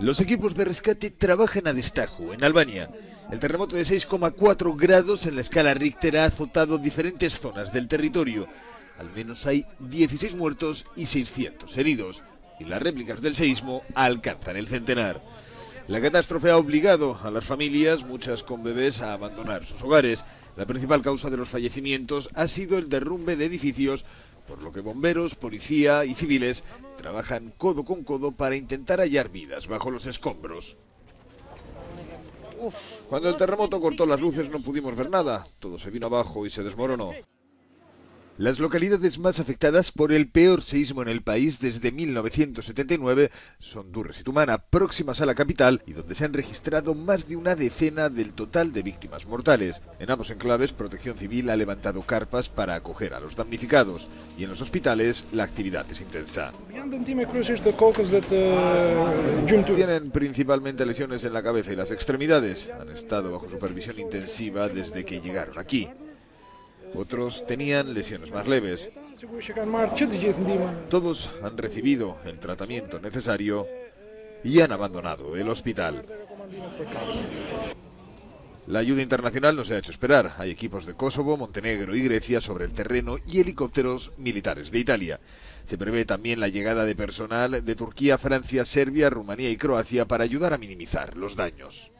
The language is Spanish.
Los equipos de rescate trabajan a destajo en Albania. El terremoto de 6,4 grados en la escala Richter ha azotado diferentes zonas del territorio. Al menos hay 16 muertos y 600 heridos. Y las réplicas del seísmo alcanzan el centenar. La catástrofe ha obligado a las familias, muchas con bebés, a abandonar sus hogares. La principal causa de los fallecimientos ha sido el derrumbe de edificios, por lo que bomberos, policía y civiles trabajan codo con codo para intentar hallar vidas bajo los escombros. Cuando el terremoto cortó las luces no pudimos ver nada, todo se vino abajo y se desmoronó. Las localidades más afectadas por el peor seísmo en el país desde 1979 son Durres y Tumana, próximas a la capital y donde se han registrado más de una decena del total de víctimas mortales. En ambos enclaves, Protección Civil ha levantado carpas para acoger a los damnificados y en los hospitales la actividad es intensa. Tienen principalmente lesiones en la cabeza y las extremidades. Han estado bajo supervisión intensiva desde que llegaron aquí. Otros tenían lesiones más leves. Todos han recibido el tratamiento necesario y han abandonado el hospital. La ayuda internacional no se ha hecho esperar. Hay equipos de Kosovo, Montenegro y Grecia sobre el terreno y helicópteros militares de Italia. Se prevé también la llegada de personal de Turquía, Francia, Serbia, Rumanía y Croacia para ayudar a minimizar los daños.